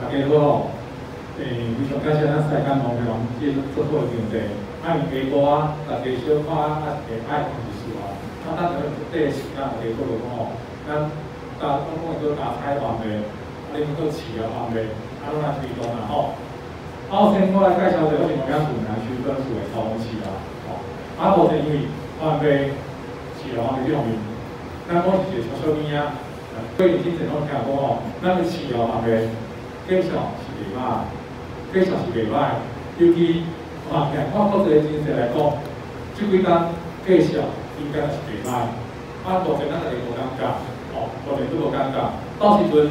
大家好吼，诶，非常感谢咱世间农业即做好场地，啊，下晡啊，大家小可啊，下爱同事啊，啊，咱就第一时间大家做落讲吼，咱打总共做打菜方面，啊，恁做饲料方面，啊，拢来推动啦吼。啊，先我来介绍一下我是讲闽南区分属的超市啦，吼，啊，目前因为方面饲料方面这方面，咱讲是小小物仔。所以之前我听讲吼，咱个饲料方面，继续是袂歹，继续是袂歹。尤其看起看国际经济来讲，即几单继续应该是袂歹。啊，目前咱个无感觉，哦，目前都无感觉。到时阵，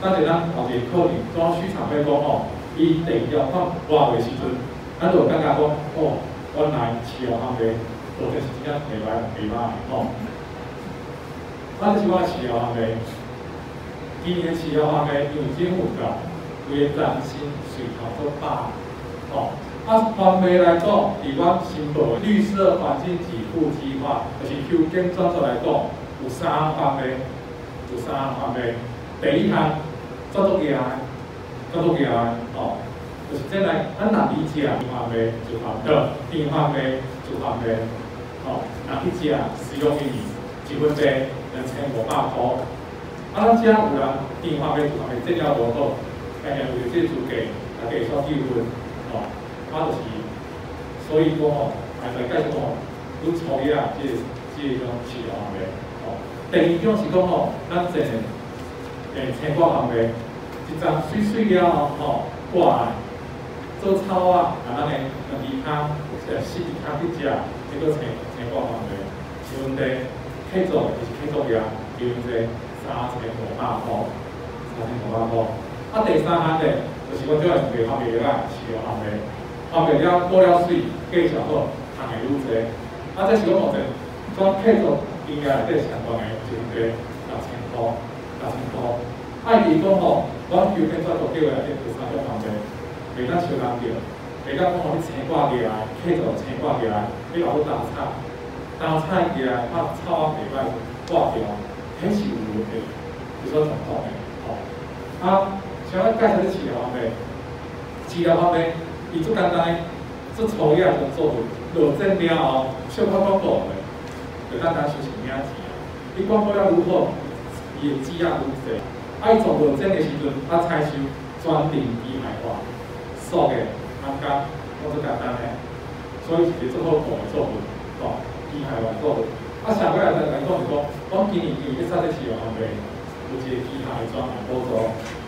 咱就咱后日可能做市场来讲吼，伊第二条看活的时阵，咱就感觉讲，哦，原来饲料方面，目前是真正袂歹袂歹吼。啊，这是我饲料方面，今年饲料方面有政府个为担心水头都大，哦。啊，方面来讲，伫阮新北绿色环境给付计划，就是 Q 跟专作来讲，有三方面，有三方面。第一项，做作业，做作业，哦，就是即来，咱若理解一方面就方面，一方面就方面，哦，若去食使用于一分钟。两千五百块，啊，咱遮有人电话买厝方面，质量无好，哎呀，有这资格来介绍结婚，哦，啊，就是，所以讲吼，还是介绍吼，愈创业啊，即即种饲料方面，哦，第二种是讲吼，咱这诶青瓜方面，一张水水了吼，挂来做草啊，啊，咱诶用其他呃四其他去食，这个青青瓜方面，没问题。配做就是配做呀，比如说三千五百块，三千五百块。啊，第三项咧，就是我叫人袂方便啦，饲料方面，方便了过了水，继续好，赚的愈多。啊，这是我目前做配做应该内底相关的就个六千块，六千块。啊，伊讲吼，我求变做做叫来，即第三种方面，袂当小人叫，袂当讲吼你青挂起来，配做青挂起来，你老去打菜。当菜起来，它炒啊袂歹挂掉，很是有问题，有所状况的。吼。啊，像我介绍的饲料方面，饲料方面，伊最简单，做粗叶就做落针了后，小可广告的，就简单收钱领钱。伊广告了如何，伊的质量愈细。啊，伊做落针的时阵，啊采收专定低海化，素的、安干，都是简单的，所以是做好做的作品，吼。机械化做，啊，上个来来来讲是讲，讲今年伊个三只饲料方面，有一个机械专项补助。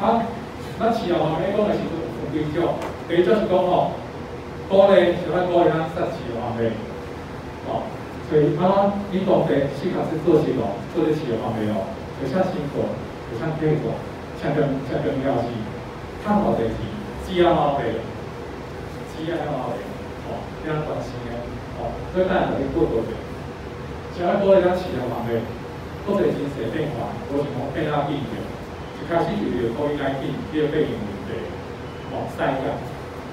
啊，那饲料方面讲的是有几种，第一种是讲吼，鼓励，像咱鼓励咱杀饲料方面，哦，所以啊，你当地适合是做些咯，做些饲料方面哦，有像辛苦，有像结果，像跟像跟了是，看好的是，只要好的，只要好的，哦，非常关心的。哦，所以咱来过多者，像咱过来咱饲料方面，国际形势变化，无是讲变啊变的，一一开始就有高一来变，第二变因问题，哦，三个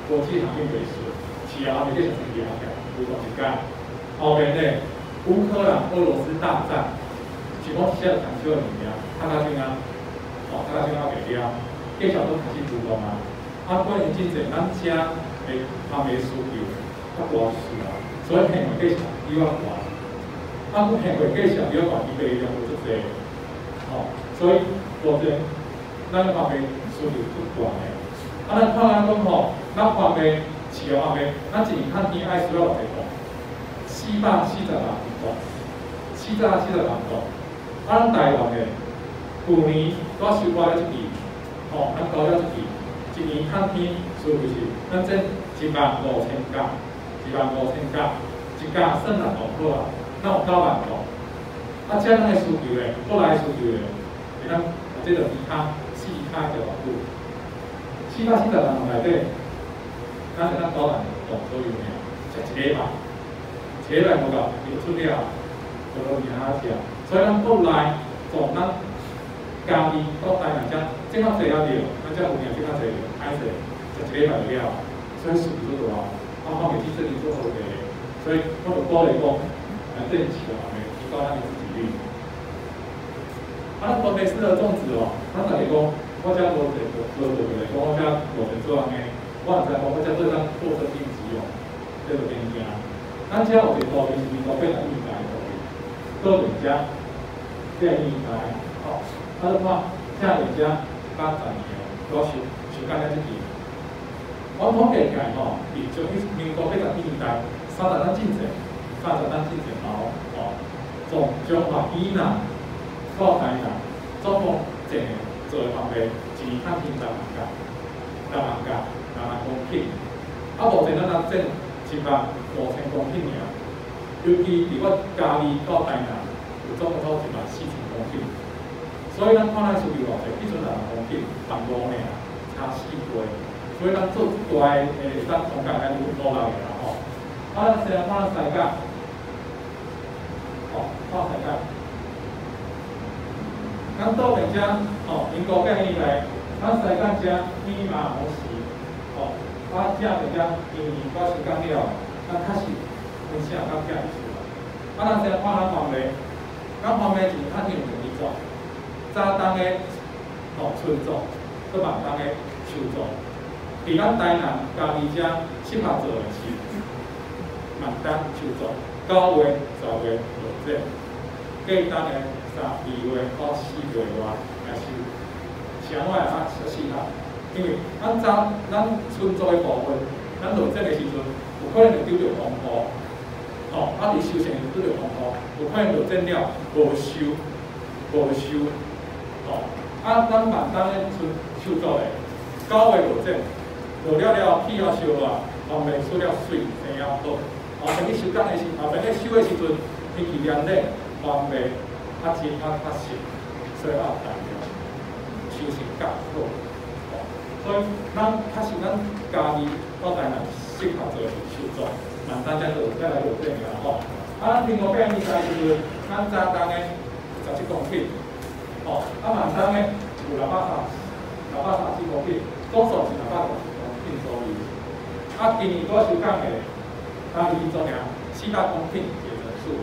国际航运为顺，饲料方面这是第二个，有讲一间，后面呢，乌克兰俄罗斯大战，是讲现在讲少物件，看他先啊，哦，看他先啊袂了，计小都开始主动啊，啊，关于经济，咱家诶方面需求，较大需要。所以平均计上比较悬，啊，不平均计上比较悬，伊卖量会足济，吼，所以目前咱方面需求足大诶。啊，咱看咱讲吼，咱方面饲料方面，咱一年看天爱需要偌济多？四百四十万吨，四百四十万吨。啊，咱台湾诶，旧年我收获了一支，吼，咱搞了一支，一年看天需求是，咱这一万五千架。一万五千架，一架算六万好啊，那有九万多。啊，这样的需求咧，过来需求诶咧，你看，这个其他四卡的网度，四百四十万内底，咱是咱九万多左右尔，食一礼拜，一礼拜无够，就出了，就落其他食。所以咱国内从咱家己到台南遮，正好坐了着，咱遮有名正好坐着，歹势，食一礼拜就了，所以需求多啊。啊，方面去设定做好的，所以我就鼓励讲，啊，这饲料方面提高咱的自给率。啊，咱分别适合种植哦，咱大家讲，我遮无做无做过咧，讲我遮无做做安尼，我毋知讲我遮做当做生意用，这个变惊。咱遮有一个道理是民国八十年代的道理，做人家建议来，哦，他就看遮人家八十年，我想想干了一件。我统计起来吼，伫从民国八十年代三十单进者，三十单进者后，哦，从中华以南到台南，总共整做诶方面，一年较近十万架，十万架，十万公顷。啊，目前咱咱整一万五千公顷尔，尤其伫我家己到台南，有总共到一万四千公顷。所以咱看咱数据偌济，一阵十万公顷，差不多尔，差四倍。所以咱做大诶，诶，咱从甲咱有努力个啦吼。啊，先看世界，哦，看世界。咱到边遮，哦，民国几年来，咱世界遮天马行时，哦，啊，遮边遮年年到时间了，咱确实分享到遮意思啦。啊，咱先看咱方面，咱方面是较用容易做，早冬的，哦，春种，搁晚冬的，秋种。伫咱台南家己遮适合做诶是，万丹秋作，九月、十月落雪，过冬诶十二月到四月外也是相爱啊适合，因为咱早咱春作诶部分，咱落雪诶时阵有可能会拄着风雨，吼，啊伫收成拄着风雨，有可能落雪了无收，无收，吼，啊咱万丹诶春秋作诶九月落雪。落了了，起了烧啊，后面出了水，生了好。后面去收工的时，后面咧收的时阵，天气凉咧，后面较热较较湿，所以啊，大了收成较好。所以咱确实咱家己到台南适合做收作，慢慢再做再来做变个吼。啊，咱另外变伊在就是咱早冬的十七公顷，吼，啊晚冬的有六百三十，六百三十公顷，总数是六百五。所以，啊，今年我收讲的，啊，伊做俩四百公顷的人数，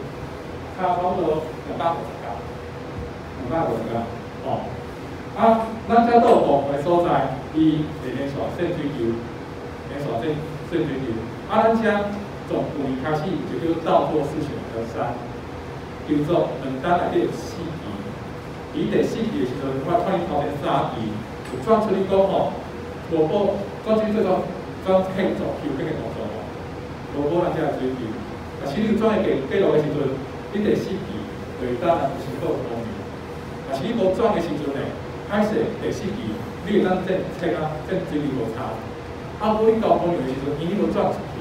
差不多两百五十两百五十家，哦，啊，咱遮都部分所在，伊连连续线追求，连续线线追求，啊，咱遮从去年开始就叫稻作四选择三，叫做两单内底有四期，伊第四期的时阵，我看伊头前三期，有转出去讲吼。萝卜，专注做种种庆祝庆祝的动作咯。萝卜咱只来追求，啊，是你转去记录的时阵，伊第四期会当有成果方面。啊，是你无转的时阵呢，开始第四期，你会当正切啊，正水平无差。啊，无你交朋友的时阵，伊你无转出去，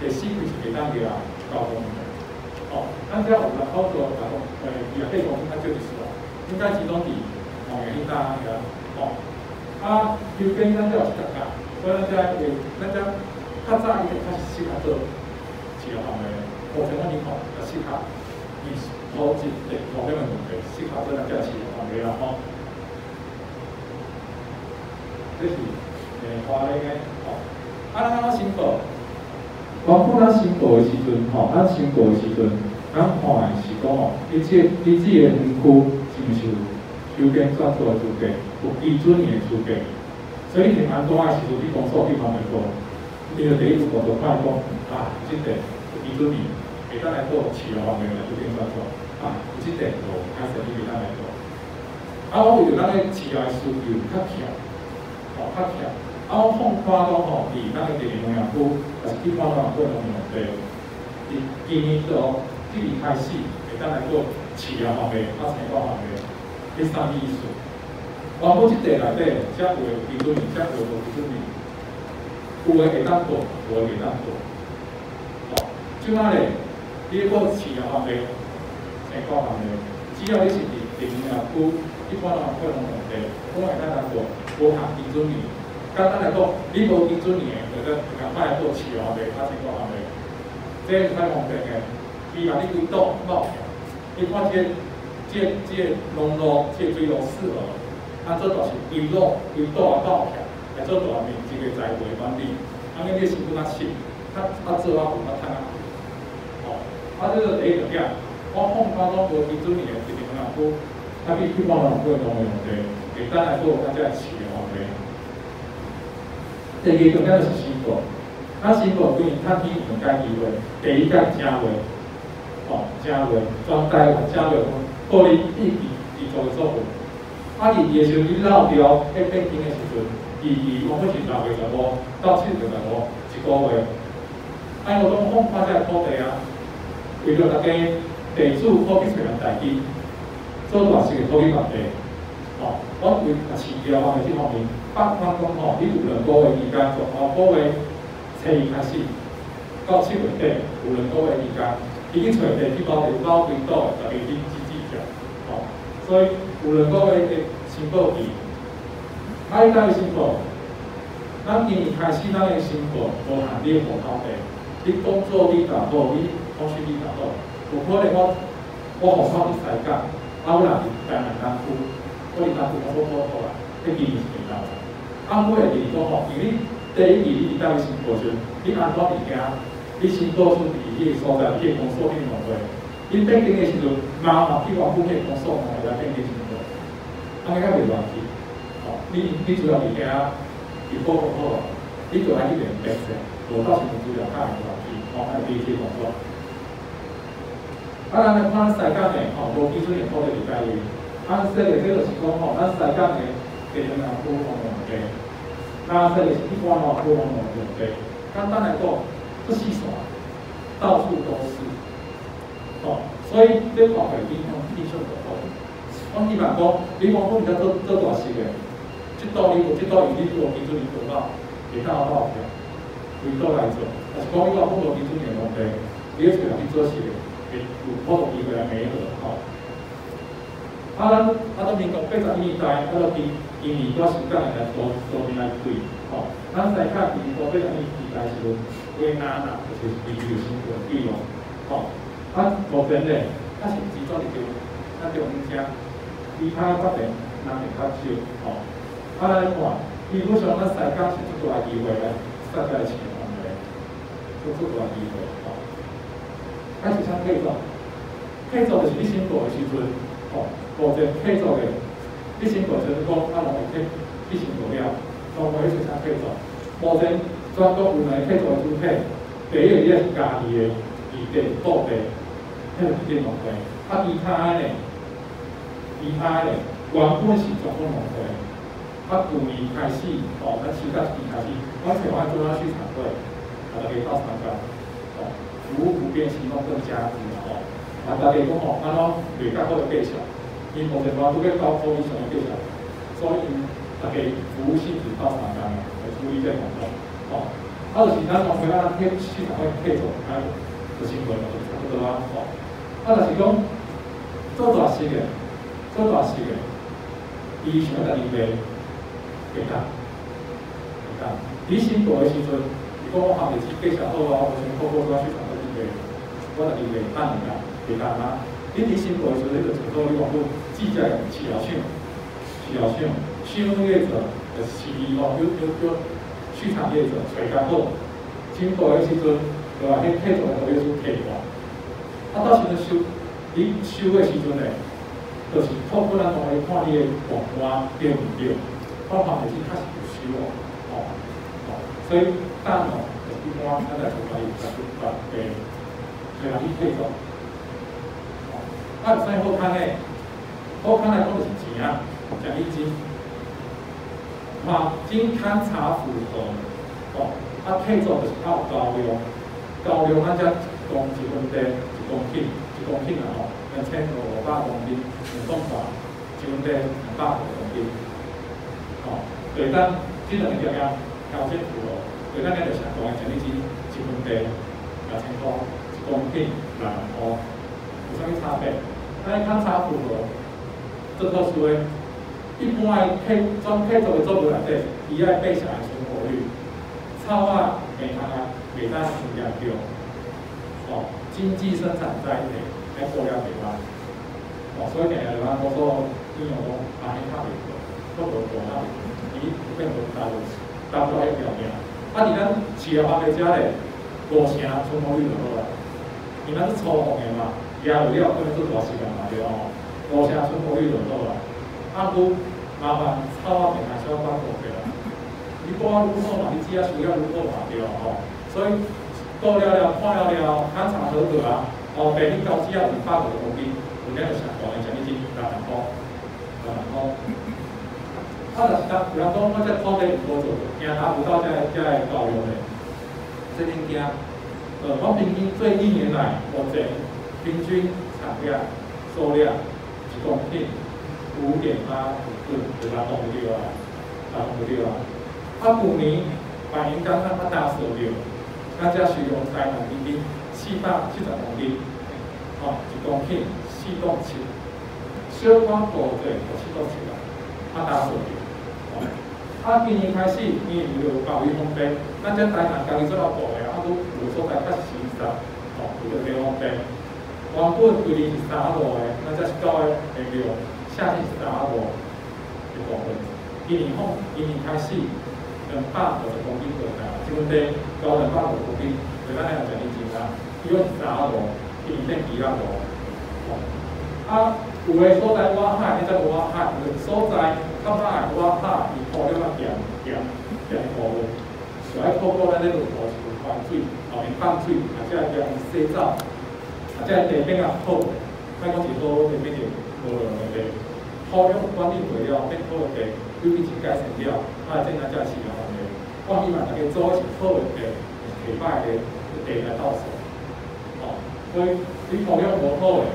第四期是会当个啊交方面。哦，咱只有人操作来讲，诶，也可以讲较少就是咯，应该集中伫后面应当个哦。啊，有跟咱这有适合噶，所以咱这会，咱这较早一点开始适合做饲料方面，目前我认可较适合，以土质的方的问题，适合做咱这饲料方面啦吼。这是诶花莲的吼，啊，咱咱申报，包括咱申报时阵吼，咱申报时阵，咱看的是讲吼，你这你这个园区是毋是？收件算出来资格，有基准年资格，所以你安怎啊？是做你工作地方来做，你就第一步工作看讲啊，即个基准年，会当来做饲料方面来做点算出，啊，有即个做开始你会当来做。啊，我为着咱个饲料需求较强，哦，较强。啊，我放看讲吼，伫咱个地农业区，还是地方农业区农业地，伫今年到即年开始，会当来做饲料方面、啊，生果方面。第三意思，我母即地内底，只有基准年，只有无基准年，有诶会当做，无诶会当做。哦，即摆咧，你个饲料方面、生果方面，只要你是伫地农业区，一般人可能问题，我会当来做，无含基准年。简单来讲，你无基准年，就个赶快来做饲料方面、啊生果方面，这太方便诶。伊把你规岛冒起，你看这。即即农路即水路适合，啊，做就是规路规岛啊倒起，来做大面积个栽培管理，啊，你个是不较深，较较做啊有较趁啊，哦，啊，这个第一个点，我放当中无基准年，一定要好，啊，必须帮忙过农业问题，简单来做，咱只市的问题。第二重点就是新股，咱新股对他第一两届机会，第一届加会，哦，加会，专台湾加会，互你一直一做做好。啊，二二时阵你老掉迄变天的时阵，二二我们是六月十五到七月十五一个月，啊，我讲放发这土地啊，为了大家地主可以找人代志，做大事的土地问题，哦，我为啊市调方面这方面，北方讲吼，你有两个月时间，从后个月初一开始到七月底有两个月时间，已经找地去包地包规岛，特别去支支票，哦，所以。有两个月的申报期，啊，伊当个申报，咱今年开始咱个申报无限你户口地，你工作你达到，你公司你达到，有可能我我户口你改革，啊，我若是台南单区，我伫单区我做做好啦，迄今年是袂到。啊，每个地方吼，因为第一年你伫单位申报时，你安怎物件，你申报出伫迄个所在，迄个公所去弄过，因登记的时阵，麻烦去往户口公所弄来登记。啊，你较袂乱去，哦，你你主要物件，如果讲好，你就爱去联别个，无到时阵资料较会乱去，哦，爱彼此工作。啊，咱咧看西港诶，吼，无基础连考的理解哩。啊，说个这个是讲吼，咱西港诶，地方人普通问题，那说个是一般吼普通问题，简单来讲，不细算，到处都是，哦，所以这方面影响非常大。我一般讲，你讲讲比较做做大事的，即道你有即道有你做基础你做到，其他好多嘅，为多来做。但是讲你讲普通基础嘅问题，你要出来去做事的，有好多机会来配合，吼。啊，咱啊，咱民国八十年代，啊，咱今今年多时间来做做面来对，吼。咱在看民国八十年代时阵，为哪哪就是比较辛苦利用，吼。啊，目前咧，啊是只做一条，啊中间。其他发展人会较少，吼。啊来看，基本上咱西港是足大机会咧，实在是问题，足足大机会，吼。开始像配作，配作就是你先做的时阵，吼，或者配作的，你先做就是讲啊，容易配，你先做了，都可以出像配作。目前专国有来配作的主配，第一个你是家己的地地土地，迄个是电动地，啊其他呢？其他的原本是全部农会，啊，去年开始，哦，咱四甲市开始，我台湾中央市场队，啊，大家到参加，服务普遍希望更加多，哦，啊，大家讲哦，安怎未较好的介绍，因目前话都要高科以上的介绍，所以大家服务性质到参加嘛，来注意这工作，哦，啊，就是咱农会啊，去市场会配做，啊，就新闻就差不多啊，哦，啊，就是讲做大事的。做大事的，伊想要甲你卖，会当，会当。你新做嘅时阵，如果我下面去介绍好啊，我先透过我去，我甲你卖，当然啦，会当啊。你伫新做嘅时阵，你就做到你往后记载饲料厂，饲料厂，畜牧业者，就是饲哦，有有有畜产业者，找较好。新做嘅时阵，对吧？迄配种嘅都要做配方。啊，到时阵收，你收嘅时阵咧。就是透过咱同来看你的广告对毋对，包含的是确实有收哦，哦，哦，所以等哦，一般咱在做可以在做诶，对啦，你配做，哦，啊，所以好看诶，好看来讲就是钱啊，奖励金，嘛，经勘查符合，哦，啊，配做就是靠高量，高量咱才讲一分地一公顷，一公顷啊吼。两千五百公斤，两公法，一分地两百公斤，哦，对咱这两个条件条件符合，对咱个就相同的奖励金，一分地两千块，公顷两万块，有啥物差别？咱勘察符合，这特殊的，一般的配装配做的作物内底，伊爱备下来存活率，草啊、棉花啊，袂当存量高，哦，经济生产在内。还过了袂歹，哦，所以定下咱多数应用讲安尼较袂错，做无做啊，伊变做大陆大陆迄条件。啊，伫咱饲料方面遮咧，五成存活率就好啦。因咱是粗放的嘛，压有了可能做大时间嘛对哦。五成存活率就好啊。啊，不麻烦超啊，平台小关过去啦。你过啊愈好嘛，你只要需要愈好嘛，对哦。所以过了了，看了了，勘察合格啊，哦，平均高只要五百五十公斤，有两个上大的奖励金两万块，两万块。啊，但是他，比方讲，我这土地有多做，惊达不到这这高用的，这边惊。呃，我平均这一年来，我这平均产量、数量一公顷五点八五吨，对吧？同对啊，同对啊。啊，去年反映刚刚较大数量，咱只使用台南平均四百七十公斤，哦，一公顷四栋七，小光部队有四点七啦，较大数量。啊，今年开始，因为有教育方便，咱这台南家己做了部的，啊，都有所在较实实，哦，有个方便。原本规年是三五的，咱这是到个下月夏天是三五一部分。今年后，今年开始两百五十公斤过来，即问题高两百五十公斤，对咱来讲就年钱啦。如果是三五，今年变二百五。啊，有的所在挖海，你在挖海，有的所在。较歹我海伊涂了较咸咸咸糊的，就爱透过咱咧落土是放水，后面放水，或者叫洗澡，或者地面较好，莫讲是好地面就无用的地，土了管理过了变好的地，有以前改善了，啊，这咱才是用的。我希望大家做的是好的地，袂歹的地来到手。哦，所以你土了无好的，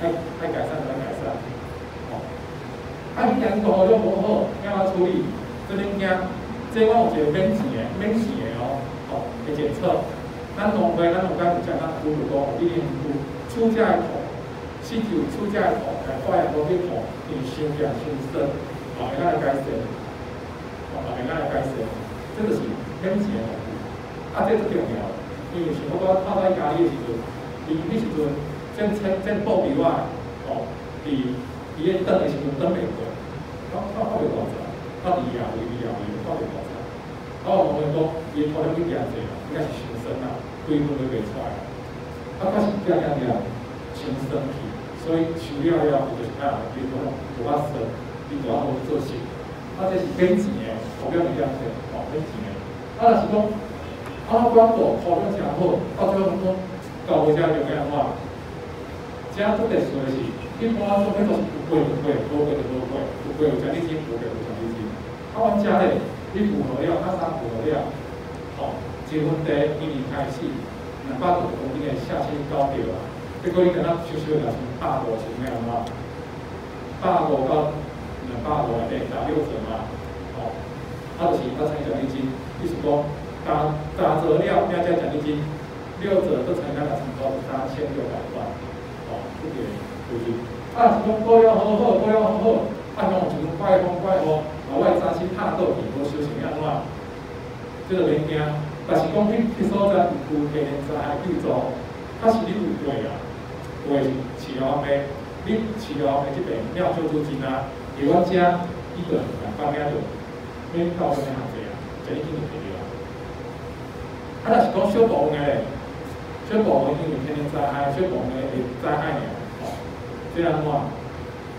爱爱改善来改善。哦啊，你讲土了无好，怎啊处理？这边惊，这我有一个免钱的，免钱的哦，哦，的检测。咱农会，咱农家有讲，咱土如果一年土出价的土，是就出价的土，来发现无去土，因修变修深，哦，会来改善，哦，会来改善，这个是免钱的土。啊，这重要，因为像我讲泡在家里的时阵，伊迄时阵，正清正布以外，哦，伫。伊咧等的时阵等袂过，到到到袂多少，到二啊，二二啊，到袂多少。啊，我问讲，伊土了去变济啦，应该是上升啦，规分都袂出来。啊，开始变变变，上升去，所以收了了，就是啊，伊土无法升，伊就要无做事。啊，这是变钱的，土了去变济，哦，变钱的。啊，若是讲，啊，光做土了诚好，到最后讲，到尾只就变话，这样做得说的是。一般做那种不贵不贵，不贵的多贵，不贵有奖励金，不贵有奖励金。他们家嘞，你符合了，他三符合了，好，结婚地今年开始，两百多公斤的下期高调啊，结果你跟他收收了成百多钱咩嘛？百多到两百多诶，打六折嘛，好，他就是他参奖励金，意思讲打打折了要加奖励金，六折都参加了成高三千六百万，好，这个。啊，是讲过了好好，过了好好，啊，讲有一种怪风怪雨，啊，我早起拍倒去，无小心安怎？这个免惊，但是讲去去所在有天然灾害救助，它是你有过啊，过饲料方面，你饲料方面这边要救助金啊，伫我遮一个两百秒就免到什么行济啊，就已经就可以了。啊，若是讲小部分诶，小部分因为天天灾害，小部分诶灾害尔。这样话，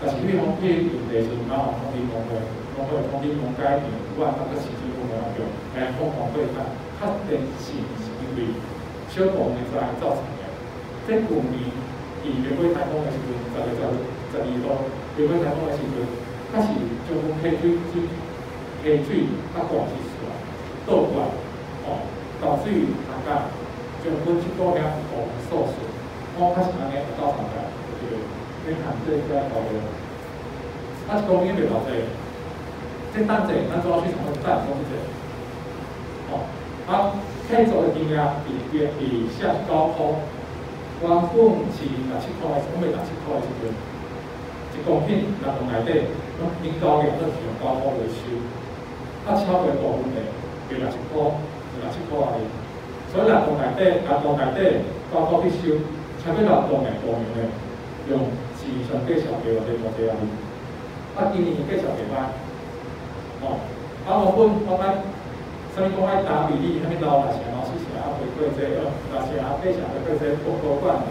但是你讲去用地时，然后通知农会，农会讲，你讲改田，有啊，那个市政府没有用，来疯狂对看，它电是是因为小部分灾害造成的。在去年，伊玫瑰台风的时阵，十月十十二号，玫瑰台风的时阵，它是将溪水水溪水啊灌是出来，倒灌，哦，导致于大家将本一多量哦受损，哦，它是安尼造成的，对。你看这一个搞的，它是供应袂老济，这等者咱主要去从个蛋供者，哦，啊，开做的经验比比比下高坡，原本是六七块，准备六七块的时阵，一公顷六栋内底，拢因高量都是用高坡维修，啊，超过部分的就六七块，六七块而已，所以六栋内底，六栋内底高坡去修，差不多六栋的部分的用。是上介绍给我哋做这样，啊，今年介绍给哦，啊，我本我咱，什么讲爱打比例，什么老哪些老师写啊回馈这个，哪些啊介绍的这些多多管，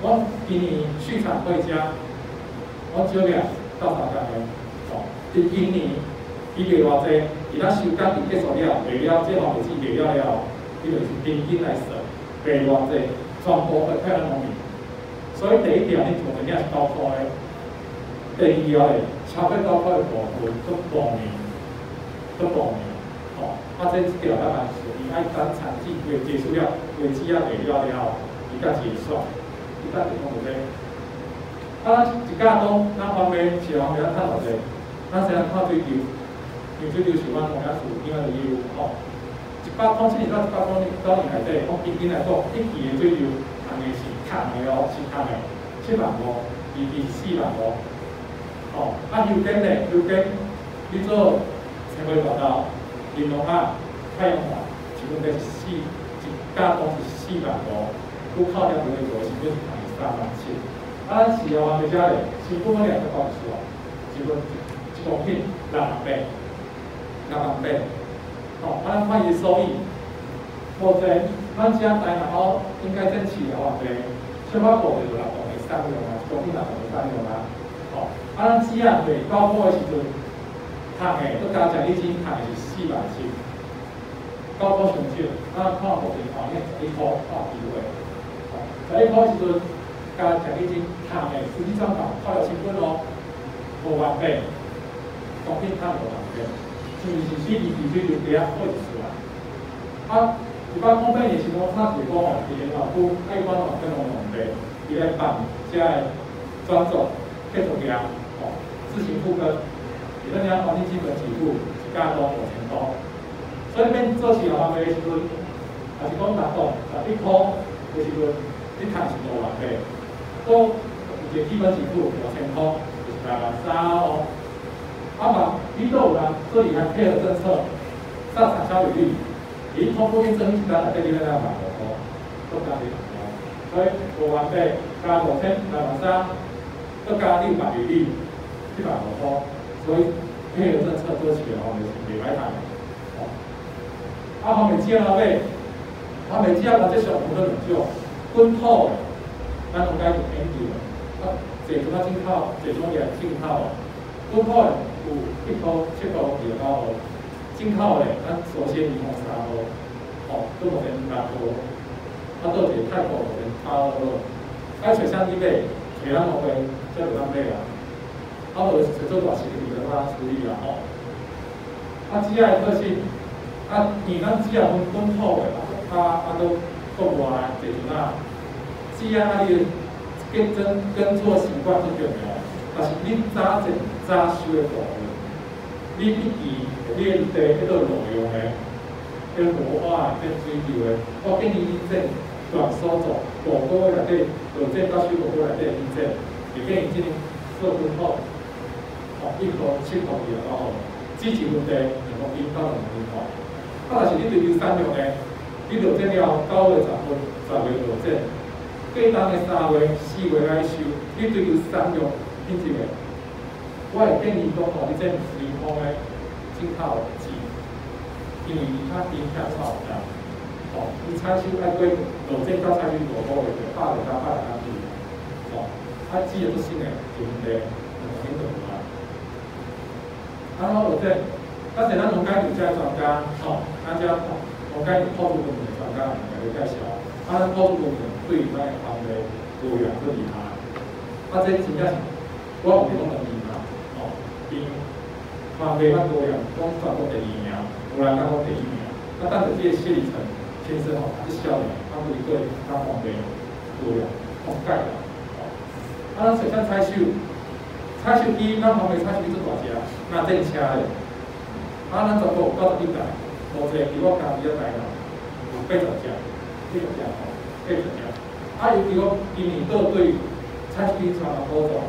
我今年去产会家，我我少量到三工的，哦，伫今年伊卖偌济，伊咱收工伊结束了，卖了这方面是卖了了，伊就是平均来算，卖偌济，全部会退咱农民。所以第一条你做一定是高科的，第二条嘞，超过高科的部分都报名，都报名，哦，啊这一条咱嘛是伊爱等产季月结束了，月季啊卖了了，伊才结算，伊才是讲有咧。啊，一家都咱方面是方面咱趁偌济，咱先靠追求，追求是阮同样属另外的业务，吼。一百公斤到一百公斤到年内底，我平均来讲，一期的追求。行的是看的哦，是看的七万五，二二四万五。哦，啊油根咧，油根，你做前尾大道，银龙啊，太阳华，基本是四，一家都是四万五，不靠两个月做，基本是三万七。啊，咱是啊，咪家咧，是不分两个公司哦，基本一公顷六万八，六万八。哦，啊，咱看伊收益。或者，咱只啊台南澳应该争取的话，对，出发国就六公里三用啊，中平六公里三用啊。好，啊，咱只啊对高坡的时阵，赚的都加奖励金赚的是四万七，高坡上少，咱看目前行业十一块到几位，哦，十一块时阵加奖励金赚的实际上讲靠了成本哦，五万八，中平赚五万八，就是是比比比就比较好一丝啦，啊。一般公平的情况，他是讲哦，伊个老夫爱管哦，跟农农地，伊来办即个专种配种粮，哦，自行复耕，伊个讲环境基本起步是加多五千多，所以变做起来的时阵，也是讲达到十一块的时阵，你赚是五万八，都一个基本起步五千块，就是大概三哦。啊嘛，伊都有人这里还配合政策，上产销比率。伊通过去增加来，这里面两万多，都加几多？所以五万八加五千两万三，都加六百比率，一百多块。所以配合政策做起来，我们是袂歹谈。哦，啊后面接下来，后面接下来这小部分就本土的，咱农家就研究了。啊，这种啊进口，这种也进口。本土的有一套七套比较高。进口的，咱首先以红茶咯，哦，都目前大多，啊，都是泰国目前差不多，啊，像相机买，其他毛病即有当买啊，啊，就做做大事情就较处理啦，哦，啊，只下特性，啊，你咱只下分分土的，啊，啊，都国外这种啊，只下啊，你跟跟跟做习惯是重要，但是你早整早收的部分。你一期你地迄个路用的，跟罗化跟追求的，我建议你这短所做，广告内底，有这到水果果内底你这，也建议进行做分好，哦，一颗七颗比较好，支持问题能够引导两分好。啊，但是你对于产量的，你落这了九月十分，十月落这，过当的三月、四月来收，你对于产量品质的。我会建议讲吼，你这是方的进口机，因为它影响少的，哦，你采收爱过路这到采收多多的，百来加百来加去，哦，它只要是新的，就问题很轻松啊。然后我这，但是咱农改有这专家，哦，咱这农改有炮竹部门的专家来介绍，啊，咱炮竹部门对咱行业多元个厉害，啊，这真正是我有地方能力。因嘛袂遐多样，讲全国第二名，有人讲讲第一名。啊，但是这个谢里成先生吼，一少年，他是一个他方面多样，覆盖啦。啊，咱首先采取，采收机，咱方面采收机做大只，那正车的。啊，咱全国九十一台，目前比我家己个台南有八十只，八十只，八十只。啊，尤其讲今年倒对采收机差好多，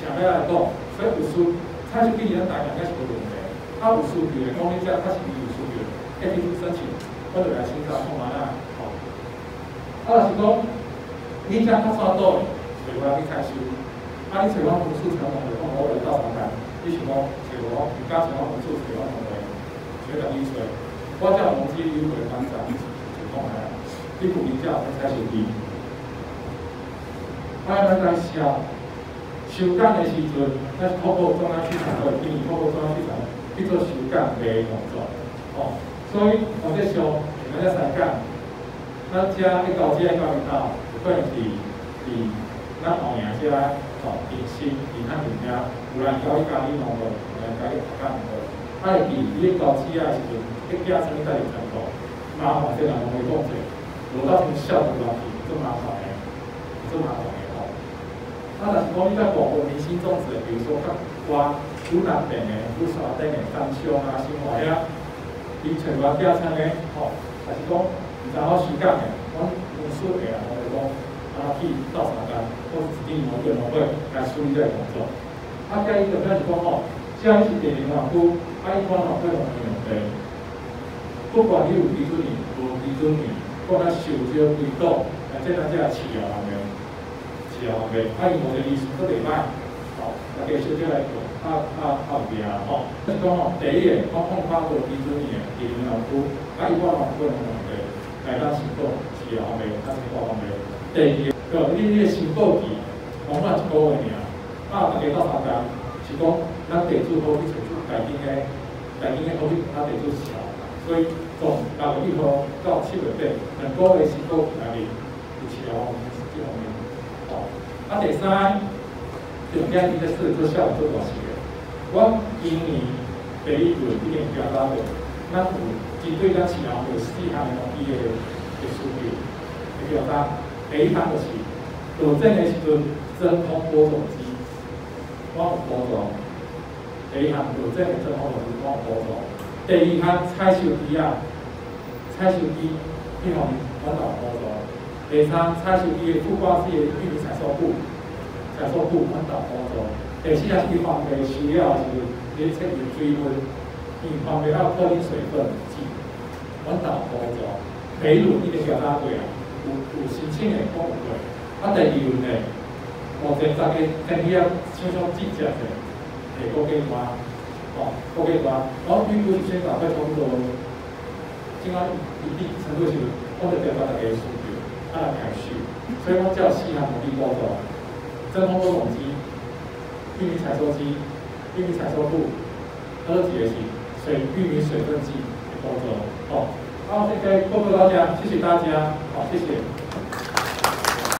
前面来讲，所以有输。他就给你的打应该是无问题，啊有数据的，讲你只他是有数据的，可以提出申请，或者来申请看嘛啦，好。啊，是讲你只较差多的，就我去采收。啊，你采我分数成功的，讲我来到上班，你想讲采我，你加采我分数采我成功，学长你说，我叫农机优惠班长，情况来，你鼓励叫才采收低。啊，咱来下。收干的时阵，咱是透过中央市场会，建议透过中央市场去做收干卖工作。哦，所以我这想，咱这三干，咱遮一到遮一到一到，有可能是是咱后面遮哦，电信、其他物件，有人交伊家己弄无，有人交易客家弄无，啊，会记你到此啊时阵，一寄什么代理程度，麻烦这人拢会讲者，落到从效果落去，做麻烦诶，做麻烦。啊，但是讲你在广播明星种植，比如说较瓜、湖南等的、富山等的、三乡啊、新华遐，伊全部加餐的，吼，还是讲毋知好时间的，阮公司的啊，或者讲啊去到啥间，或是指定某个某会来处理这个工作。啊，加伊就开始讲吼，只要是电力网夫，啊，一般老会用用的，不管你有几多年、无几多年，或者受少几多，啊，这咱只企业人员。哦，袂，啊，伊无个意思，都袂歹，吼，大家小小来做，啊啊啊有边啊，吼，即讲吼，第一个，我看看过基准年，基准老夫，啊，伊我嘛不能问题，来当申报是后面，啊，申报后面。第二，个你你个申报期，往往一个月尔，啊，大家到参加，是讲咱地主好去找出大金个，大金个好去啊地主少，所以从六月一号到七月底，两个月申报期内面，有七号，这方面。啊，第三，重点伊在试做效果做偌济个。我今年第一轮已经表达过，咱有针对咱市场有四项农业个个数据个表达。第一项就是有证个时阵真空播种机，我有播种。第一项有证个真空播种机我有播种。第二项采收机啊，采收机一方面我有播种。第三，采收机的副挂式的玉米采收布，采收布稳导包装。第四项是方面需要是你测验水温，因方面要特定水分计，稳导包装。第五，你个表达过啊，有有申请的讲过。啊，第二轮呢，目前大家天气啊，像像季节的，下个阶段，哦，个阶段，我预估先大概差不多，今晚一定程度是，我哋表达大家数据。它来排序，所以它叫西南土地包装、真空播种机、玉米采收机、玉米采收布，它都几个型，水玉米水分计包装。好，好，谢谢，谢谢大家，谢谢大家，好，谢谢。